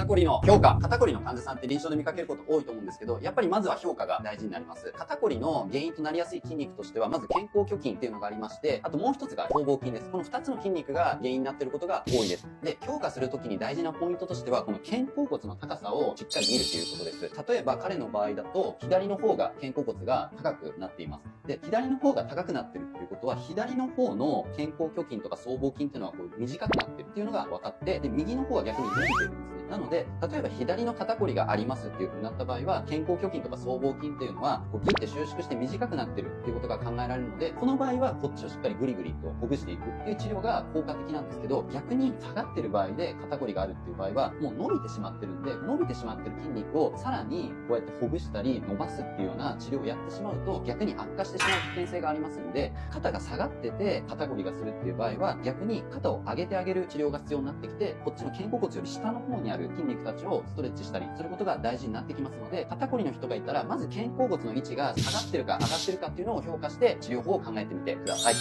肩こりの評価。肩こりの患者さんって臨床で見かけること多いと思うんですけど、やっぱりまずは評価が大事になります。肩こりの原因となりやすい筋肉としては、まず肩甲虚筋っていうのがありまして、あともう一つが僧帽筋です。この二つの筋肉が原因になってることが多いです。で、評価するときに大事なポイントとしては、この肩甲骨の高さをしっかり見るということです。例えば彼の場合だと、左の方が肩甲骨が高くなっています。で、左の方が高くなってるっていうことは、左の方の肩甲虚筋とか僧帽筋っていうのはこう短くなってるっていうのが分かって、で、右の方は逆に伸びてるんですね。なので、で例えば左の肩こりがありますっていう風になった場合は、肩甲虚筋とか僧帽筋っていうのは、こうギュッて収縮して短くなってるっていうことが考えられるので、この場合はこっちをしっかりグリグリとほぐしていくっていう治療が効果的なんですけど、逆に下がってる場合で肩こりがあるっていう場合は、もう伸びてしまってるんで、伸びてしまってる筋肉をさらにこうやってほぐしたり伸ばすっていうような治療をやってしまうと、逆に悪化してしまう危険性がありますんで、肩が下がってて肩こりがするっていう場合は、逆に肩を上げてあげる治療が必要になってきて、こっちの肩甲骨より下の方にある筋肉たちをストレッチしたりすることが大事になってきますので、肩こりの人がいたら、まず肩甲骨の位置が下がってるか上がってるかっていうのを評価して治療法を考えてみてください。